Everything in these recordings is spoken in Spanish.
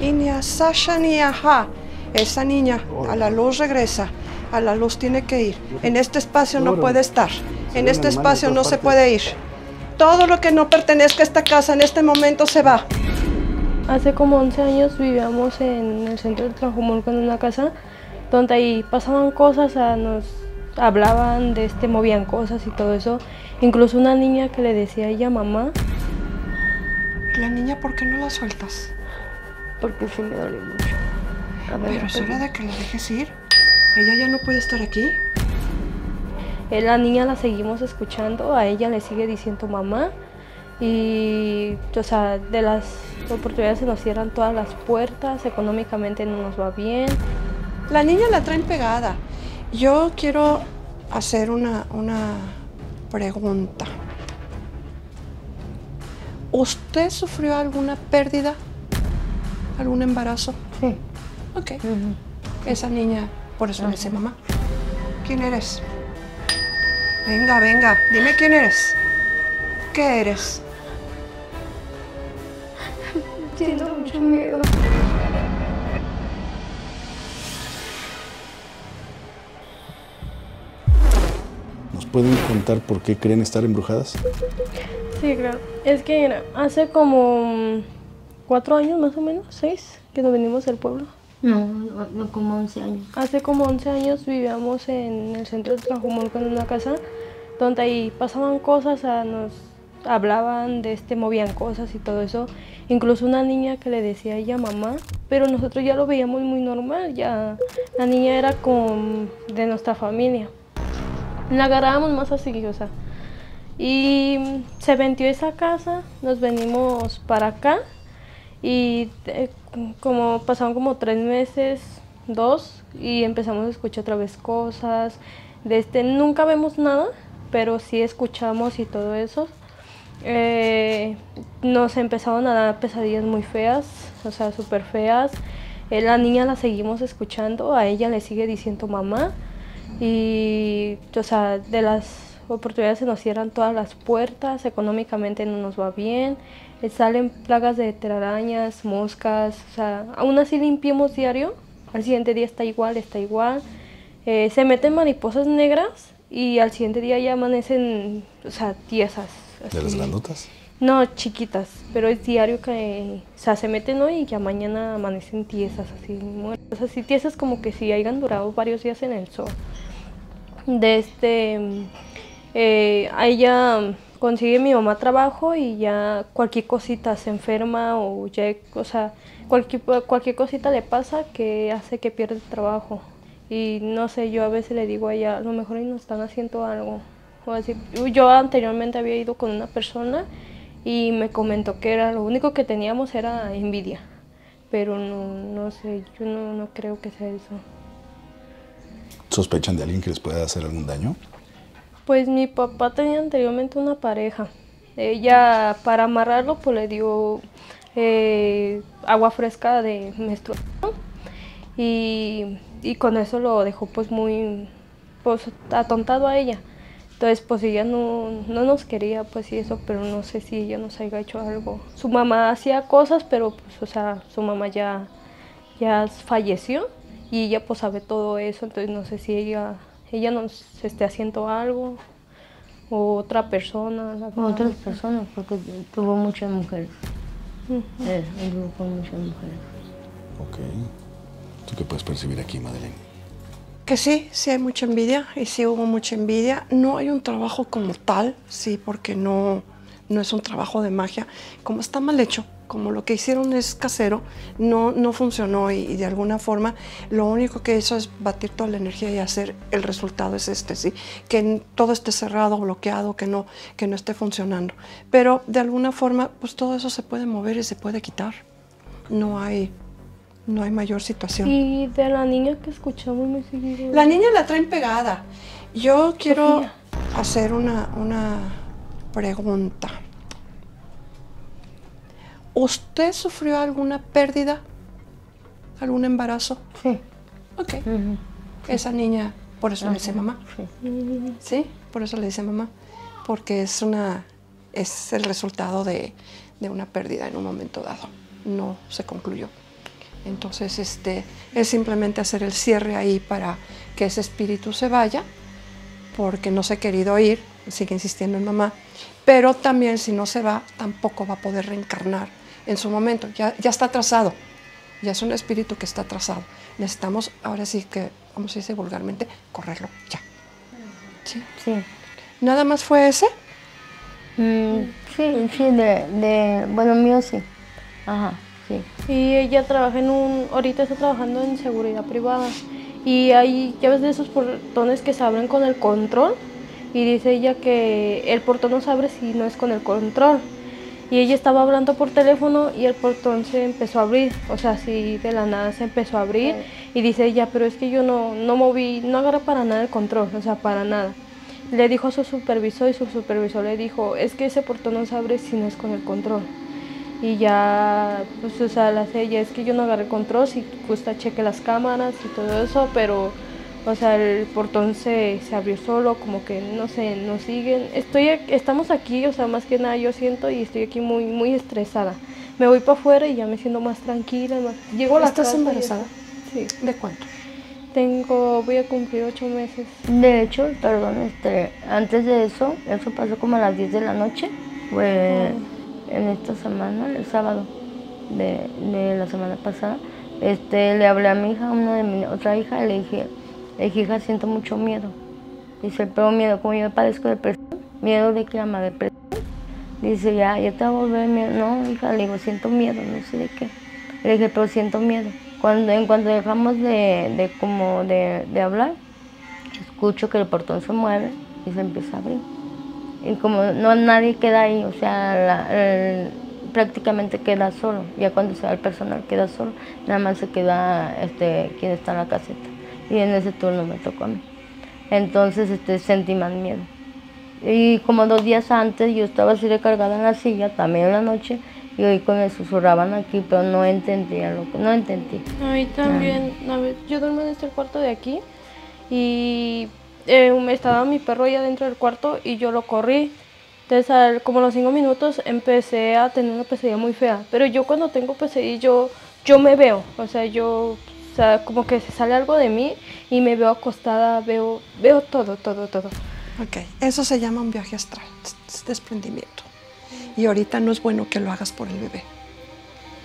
Y ni a Sasha ni a Ja. Esa niña a la luz regresa. A la luz tiene que ir. En este espacio no puede estar. En este espacio no se puede ir. Todo lo que no pertenezca a esta casa en este momento se va. Hace como 11 años vivíamos en el centro de Tlajumulco en una casa donde ahí pasaban cosas, nos hablaban de este, movían cosas y todo eso. Incluso una niña que le decía a ella mamá. ¿La niña por qué no la sueltas? Porque sí me duele mucho. Pero es hora de que la dejes ir. Ella ya no puede estar aquí. Eh, la niña la seguimos escuchando, a ella le sigue diciendo mamá y o sea, de las oportunidades se nos cierran todas las puertas, económicamente no nos va bien. La niña la traen pegada. Yo quiero hacer una, una pregunta. ¿Usted sufrió alguna pérdida? ¿Algún embarazo? Sí. Ok. Esa niña, por eso le dice mamá. ¿Quién eres? Venga, venga, dime quién eres. ¿Qué eres? Siento mucho miedo. ¿Nos pueden contar por qué creen estar embrujadas? Sí, claro. Es que hace como cuatro años más o menos, seis, que nos venimos del pueblo. No, como 11 años. Hace como 11 años vivíamos en el centro de Tlajumulco en una casa donde ahí pasaban cosas, nos hablaban de este, movían cosas y todo eso. Incluso una niña que le decía a ella mamá, pero nosotros ya lo veíamos muy normal, ya la niña era con, de nuestra familia. La agarrábamos más así, o sea. Y se vendió esa casa, nos venimos para acá y eh, como pasaron como tres meses, dos, y empezamos a escuchar otra vez cosas. De este, nunca vemos nada, pero sí escuchamos y todo eso. Eh, nos empezaron a dar pesadillas muy feas, o sea, súper feas. Eh, la niña la seguimos escuchando, a ella le sigue diciendo mamá. Y, o sea, de las oportunidades se nos cierran todas las puertas, económicamente no nos va bien, salen plagas de telarañas, moscas, o sea, aún así limpiamos diario, al siguiente día está igual, está igual. se meten mariposas negras y al siguiente día ya amanecen, o sea, tiesas. ¿De las grandotas? No, chiquitas, pero es diario que, o sea, se meten hoy y ya mañana amanecen tiesas, así, muertas, así tiesas como que si hayan durado varios días en el sol. De este, eh, ya consigue mi mamá trabajo y ya cualquier cosita se enferma o ya, o sea, cualquier, cualquier cosita le pasa que hace que pierda el trabajo. Y no sé, yo a veces le digo a ella, a lo mejor nos están haciendo algo. O así. Yo anteriormente había ido con una persona y me comentó que era lo único que teníamos era envidia. Pero no, no sé, yo no, no creo que sea eso. ¿Sospechan de alguien que les pueda hacer algún daño? Pues mi papá tenía anteriormente una pareja. Ella, para amarrarlo, pues le dio eh, agua fresca de menstruación. Y y con eso lo dejó pues muy pues atontado a ella. Entonces pues ella no, no nos quería pues y eso, pero no sé si ella nos haya hecho algo. Su mamá hacía cosas, pero pues o sea, su mamá ya, ya falleció y ella pues sabe todo eso, entonces no sé si ella, ella nos esté haciendo algo o otra persona. otras personas, porque tuvo muchas mujeres. Eh, con muchas mujeres. Ok. ¿Tú qué puedes percibir aquí, Madeleine? Que sí, sí hay mucha envidia y sí hubo mucha envidia. No hay un trabajo como tal, sí, porque no, no es un trabajo de magia. Como está mal hecho, como lo que hicieron es casero, no, no funcionó y, de alguna forma lo único que hizo es batir toda la energía y hacer el resultado es este, sí, que todo esté cerrado, bloqueado, que no, que no esté funcionando. Pero de alguna forma, pues todo eso se puede mover y se puede quitar. No hay no hay mayor situación. Y de la niña que escuchamos muy seguido. La niña la traen pegada. Yo quiero hacer una, una pregunta. ¿Usted sufrió alguna pérdida? ¿Algún embarazo? Sí. Ok. Esa niña, por eso le dice mamá. Sí. sí. por eso le dice mamá. Porque es una es el resultado de, de una pérdida en un momento dado. no se concluyó. Entonces, este, es simplemente hacer el cierre ahí para que ese espíritu se vaya, porque no se ha querido ir, sigue insistiendo en mamá, pero también si no se va, tampoco va a poder reencarnar en su momento, ya, ya está atrasado, ya es un espíritu que está atrasado. Necesitamos, ahora sí que, como se dice vulgarmente, correrlo ya. ¿Sí? Sí. ¿Nada más fue ese? Mm, sí, sí, de, de, bueno, mío sí. Ajá, sí. Y ella trabaja en un, ahorita está trabajando en seguridad privada. Y hay llaves de esos portones que se abren con el control. Y dice ella que el portón no se abre si no es con el control. Y ella estaba hablando por teléfono y el portón se empezó a abrir. O sea, así de la nada se empezó a abrir. Y dice ella, pero es que yo no, no moví, no agarré para nada el control, o sea, para nada. Le dijo a su supervisor y su supervisor le dijo, es que ese portón no se abre si no es con el control. Y ya, pues, o sea, la ella, es que yo no agarré el control, si gusta cheque las cámaras y todo eso, pero, o sea, el portón se, se abrió solo, como que, no sé, nos siguen. Estoy, estamos aquí, o sea, más que nada yo siento y estoy aquí muy, muy estresada. Me voy para afuera y ya me siento más tranquila. Más... Llego a la ¿Estás casa y- embarazada? Sí. ¿De cuánto? Tengo, voy a cumplir ocho meses. De hecho, perdón, este, antes de eso, eso pasó como a las 10 de la noche, fue en esta semana, el sábado de, de la semana pasada. Este, le hablé a mi hija, una de mi otra hija, y le dije, le dije, hija, siento mucho miedo. Dice, pero miedo, como yo padezco depresión, miedo de que ama depresión. Dice, ya, ya te va a volver miedo. No, hija, le digo, siento miedo, no sé de qué. Le dije, pero siento miedo. Cuando, en cuanto dejamos de, de como de, de hablar, escucho que el portón se mueve y se empieza a abrir. Y como no nadie queda ahí, o sea, prácticamente queda solo. Ya cuando se va el personal queda solo, nada más se queda este, quien está en la caseta. Y en ese turno me tocó a mí. Entonces este, sentí más miedo. Y como dos días antes yo estaba así recargada en la silla, también en la noche, y oí que me susurraban aquí, pero no entendía lo que, no entendí. A mí también, a ver, yo duermo en este cuarto de aquí y eh, estaba mi perro allá dentro del cuarto y yo lo corrí. Entonces, al- como a los cinco minutos empecé a tener una pesadilla muy fea. Pero yo cuando tengo pesadilla, yo, yo me veo. O sea, yo, o sea, como que se sale algo de mí y me veo acostada, veo, veo todo, todo, todo. Ok, eso se llama un viaje astral, es desprendimiento. Y ahorita no es bueno que lo hagas por el bebé.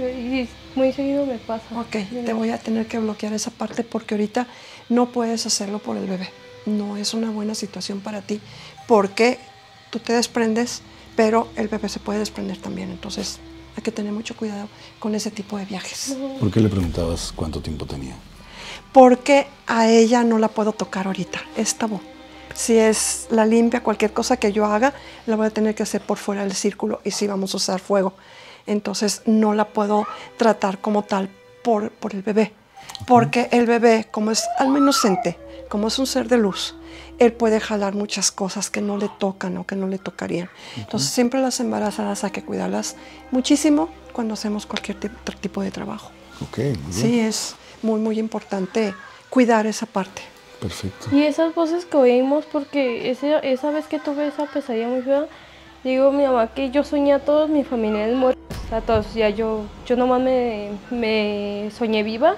Y muy seguido me pasa. Ok, te voy a tener que bloquear esa parte porque ahorita no puedes hacerlo por el bebé. No es una buena situación para ti porque tú te desprendes, pero el bebé se puede desprender también. Entonces hay que tener mucho cuidado con ese tipo de viajes. ¿Por qué le preguntabas cuánto tiempo tenía? Porque a ella no la puedo tocar ahorita, es tabú. Si es la limpia, cualquier cosa que yo haga, la voy a tener que hacer por fuera del círculo y si vamos a usar fuego. Entonces no la puedo tratar como tal por, por el bebé. Porque el bebé, como es alma inocente, como es un ser de luz, él puede jalar muchas cosas que no le tocan o que no le tocarían. Entonces siempre las embarazadas hay que cuidarlas muchísimo cuando hacemos cualquier tipo de trabajo. Ok, muy bien. Sí, es muy, muy importante cuidar esa parte. Perfecto. Y esas voces que oímos, porque ese, esa vez que tuve esa pesadilla muy fea, digo mi mamá que yo soñé a todos mis familiares muertos, a todos, ya yo, yo nomás me, me soñé viva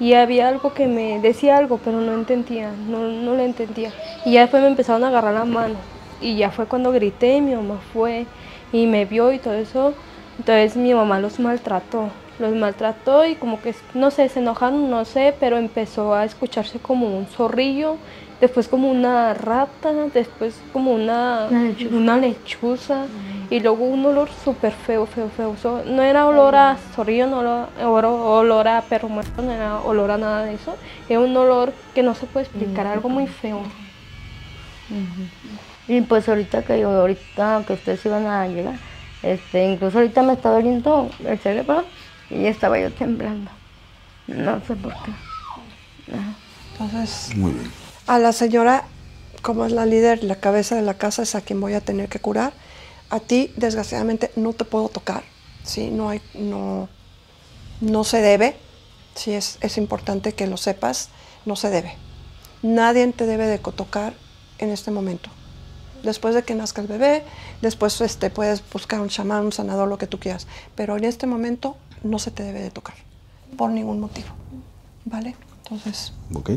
y había algo que me decía algo, pero no entendía, no, no lo entendía. Y ya después me empezaron a agarrar la mano y ya fue cuando grité y mi mamá fue y me vio y todo eso. Entonces mi mamá los maltrató, los maltrató y como que, no sé, se enojaron, no sé, pero empezó a escucharse como un zorrillo, después como una rata, después como una, Una lechuza. una lechuza y luego un olor súper feo, feo, feo. So, no era olor a zorrillo, no olor, olor- olor a perro muerto, no era olor a nada de eso. Era un olor que no se puede explicar, algo muy feo. Y pues ahorita que yo, ahorita que ustedes iban a llegar, este, incluso ahorita me estaba doliendo el cerebro y estaba yo temblando. No sé por qué. Ajá. Entonces, Muy bien. A la señora, como es la líder, la cabeza de la casa, es a quien voy a tener que curar. A ti, desgraciadamente, no te puedo tocar. Sí, no hay, no, no se debe. Sí, es, es importante que lo sepas. No se debe. Nadie te debe de tocar en este momento. Después de que nazca el bebé, después este, puedes buscar un chamán, un sanador, lo que tú quieras. Pero en este momento no se te debe de tocar, por ningún motivo. ¿Vale? Entonces, Ok,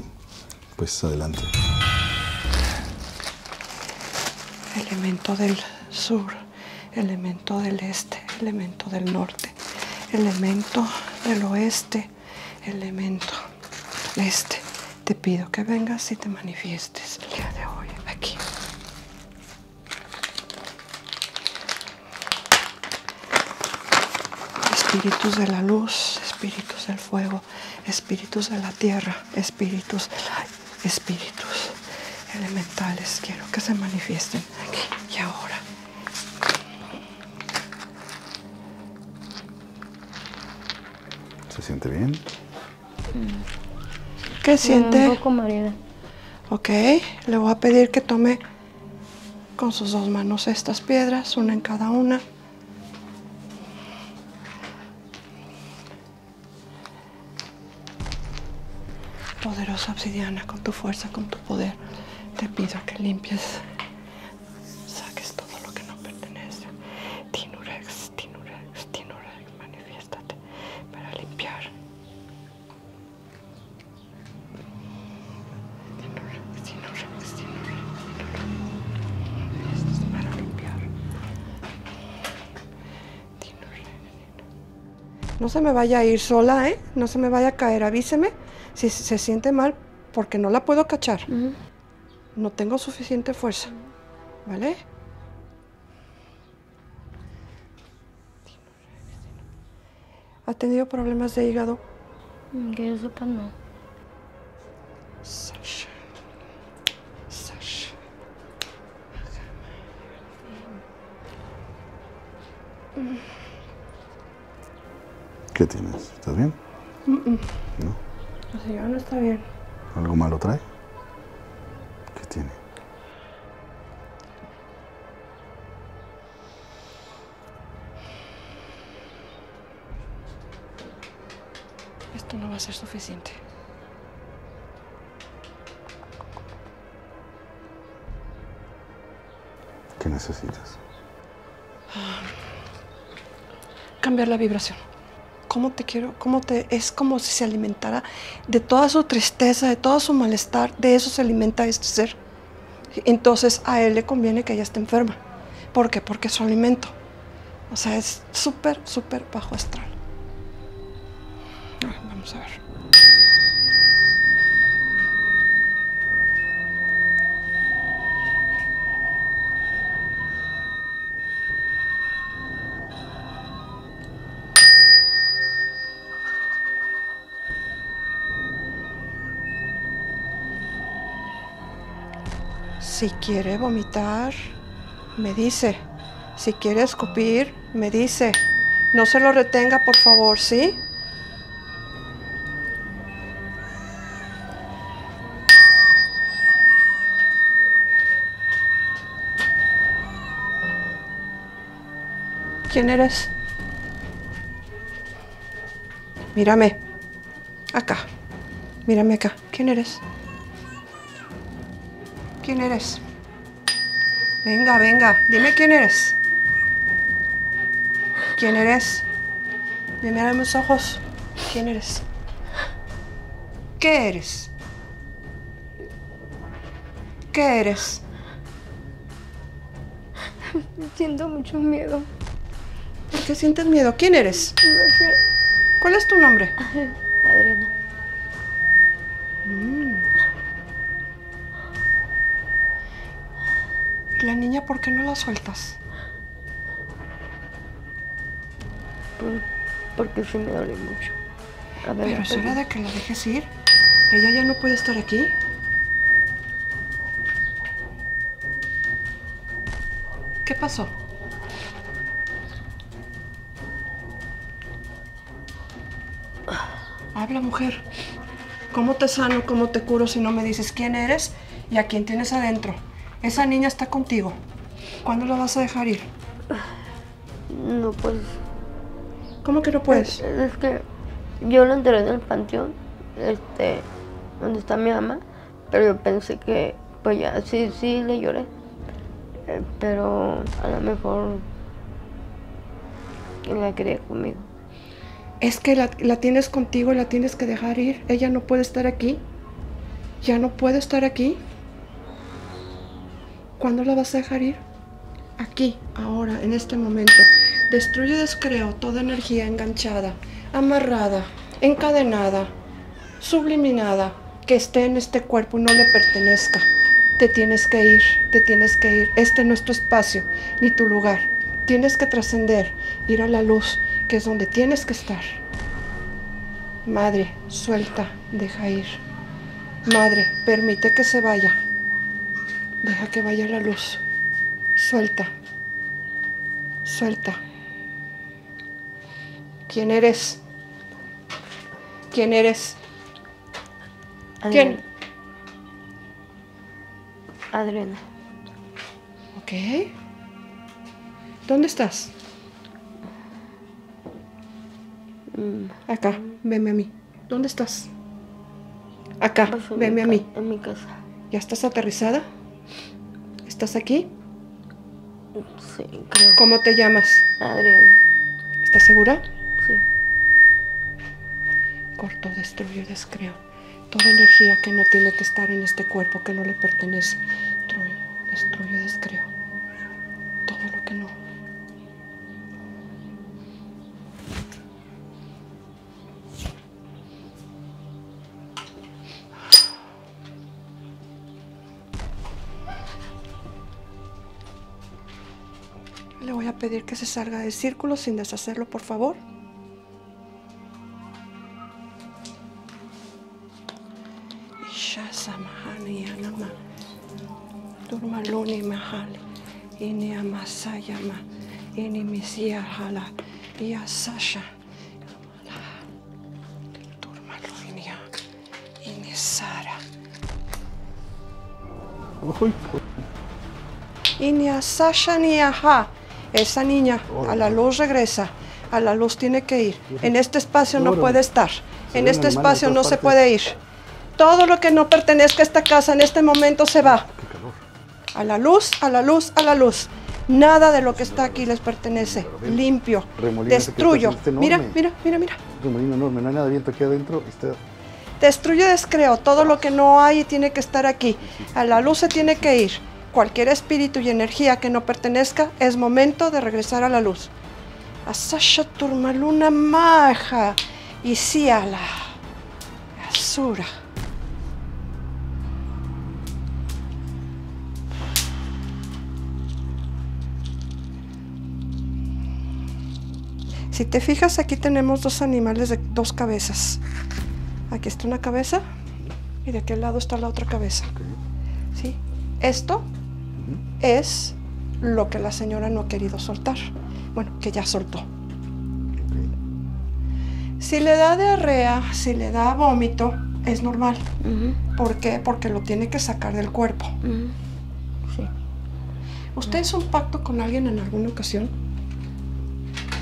pues adelante. elemento del sur, elemento del este, elemento del norte, elemento del oeste, elemento este. Te pido que vengas y te manifiestes el día de hoy aquí. Espíritus de la luz, espíritus del fuego, espíritus de la tierra, espíritus espíritus elementales. Quiero que se manifiesten aquí y ahora. ¿Se siente bien? ¿Qué siente? Un poco mareada. Ok, le voy a pedir que tome con sus dos manos estas piedras, una en cada una. Obsidiana, con tu fuerza, con tu poder, te pido que limpies, saques todo lo que no pertenece. Tinurex, Tinurex, Tinurex, manifiéstate para limpiar. Tinurex, Tinurex, Tinurex, Esto es para limpiar. Tinurex. No se me vaya a ir sola, ¿eh? No se me vaya a caer. Avíseme si se siente mal porque no la puedo cachar. No tengo suficiente fuerza. ¿Vale? ¿Ha tenido problemas de hígado? Que yo sepa, no. Sasha. Sasha. ¿Qué tienes? ¿Estás bien? ¿No? La señora no está bien. ¿Algo malo trae? ¿Qué tiene? Esto no va a ser suficiente. ¿Qué necesitas? Cambiar la vibración. ¿Cómo te quiero? ¿Cómo te.? Es como si se alimentara de toda su tristeza, de todo su malestar. De eso se alimenta este ser. Entonces a él le conviene que ella esté enferma. ¿Por qué? Porque es su alimento. O sea, es súper, súper bajo astral. Ah, Vamos a ver. Quiere vomitar, me dice. Si quiere escupir, me dice. No se lo retenga, por favor, ¿sí? ¿Quién eres? Mírame. Acá. Mírame acá. ¿Quién eres? ¿Quién eres? Venga, venga, dime quién eres. ¿Quién eres? Dime a mis ojos. ¿Quién eres? ¿Qué eres? ¿Qué eres? Siento mucho miedo. ¿Por qué sientes miedo? ¿Quién eres? No sé. ¿Cuál es tu nombre? La niña, ¿por qué no la sueltas? por- porque sí me duele mucho. A ver, Pero es hora de que la dejes ir. Ella ya no puede estar aquí. ¿Qué pasó? Habla, mujer. ¿Cómo te sano, cómo te curo si no me dices quién eres y a quién tienes adentro? Esa niña está contigo. ¿Cuándo la vas a dejar ir? No, pues. ¿Cómo que no puedes? Es que yo lo enterré en el panteón, este, donde está mi mamá, pero yo pensé que, pues ya, sí, sí le lloré. Eh, pero a lo mejor la quería conmigo. Es que la, la tienes contigo, la tienes que dejar ir. Ella no puede estar aquí. Ya no puede estar aquí. ¿Cuándo la vas a dejar ir? Aquí, ahora, en este momento. Destruye y descreo toda energía enganchada, amarrada, encadenada, subliminada, que esté en este cuerpo y no le pertenezca. Te tienes que ir, te tienes que ir. Este no es tu espacio, ni tu lugar. Tienes que trascender, ir a la luz, que es donde tienes que estar. Madre, suelta, deja ir. Madre, permite que se vaya. Deja que vaya la luz. Suelta. Suelta. ¿Quién eres? ¿Quién eres? ¿Quién? Adriana. Ok. ¿Dónde estás? Mm, Acá, veme a mí. ¿Dónde estás? Acá, pues veme a mí. En mi casa. ¿Ya estás aterrizada? ¿Estás aquí? Sí, creo. ¿Cómo te llamas? Adriana. ¿Estás segura? Sí. Corto, destruyo, descreo. Toda energía que no tiene que estar en este cuerpo, que no le pertenece. Destruyo, destruyo, pedir que se salga del círculo sin deshacerlo, por favor. Turmaluni mahali. Ini amasaya ma. Ini misia hala. Ia sasha. Turmaluni ya. Ini sara. Ini a Sasha ni ajá. Esa niña a la luz regresa. A la luz tiene que ir. En este espacio no puede estar. En este espacio no se puede ir. Todo lo que no pertenezca a esta casa en este momento se va. A la luz, a la luz, a la luz. Nada de lo que está aquí les pertenece. Limpio. Destruyo. Mira, mira, mira, mira. Remolino enorme, no hay nada viento aquí adentro. Está Destruye, descreo. Todo lo que no hay tiene que estar aquí. A la luz se tiene que ir. Cualquier espíritu y energía que no pertenezca es momento de regresar a la luz. Asasha turmaluna maja y siala. Asura. Si te fijas, aquí tenemos dos animales de dos cabezas. Aquí está una cabeza y de aquel lado está la otra cabeza. ¿Sí? Esto es lo que la señora no ha querido soltar. Bueno, que ya soltó. Si le da diarrea, si le da vómito, es normal. ¿Por qué? Porque lo tiene que sacar del cuerpo. Sí, ¿Usted hizo un pacto con alguien en alguna ocasión?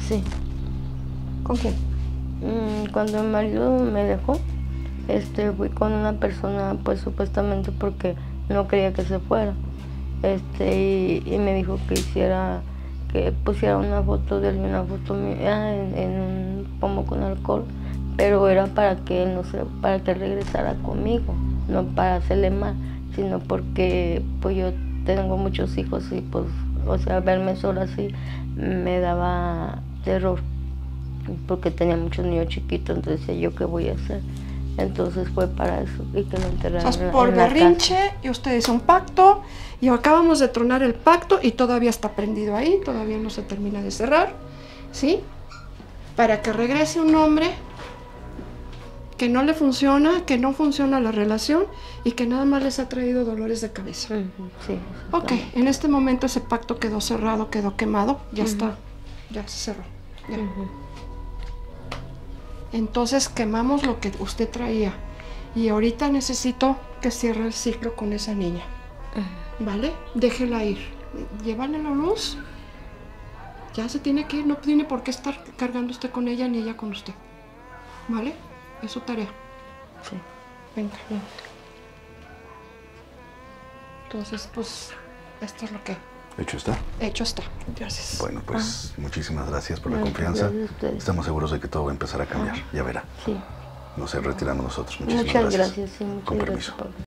sí. ¿Con quién? Mm, Cuando mi marido me dejó, este, fui con una persona, pues supuestamente porque no quería que se fuera. Este, y, me dijo que hiciera, que pusiera una foto de él y una foto mía en, en un pomo con alcohol, pero era para que no se, para que regresara conmigo, no para hacerle mal, sino porque pues yo tengo muchos hijos y pues, o sea, verme sola así me daba terror porque tenía muchos niños chiquitos, entonces yo qué voy a hacer. Entonces fue para eso y que me O enterraron sea, en por la casa. berrinche y usted hizo un pacto y acabamos de tronar el pacto y todavía está prendido ahí, todavía no se termina de cerrar, ¿sí? Para que regrese un hombre que no le funciona, que no funciona la relación y que nada más les ha traído dolores de cabeza. Ujú, sí, Ok, en este momento ese pacto quedó cerrado, quedó quemado, ya está, ya se cerró. ya. Ujú. Entonces quemamos lo que usted traía y ahorita necesito que cierre el ciclo con esa niña. ¿Vale? Déjela ir. Llévale la luz. Ya se tiene que ir, no tiene por qué estar cargando usted con ella ni ella con usted. ¿Vale? Es su tarea. Sí. Venga. Entonces, pues, esto es lo que Hecho está. Hecho está. Gracias. Bueno, pues muchísimas gracias por la confianza. gracias. Estamos seguros de que todo va a empezar a cambiar. Ya verá. Sí. Nos retiramos nosotros. Muchísimas Muchas gracias. gracias, sí, muchas Con permiso.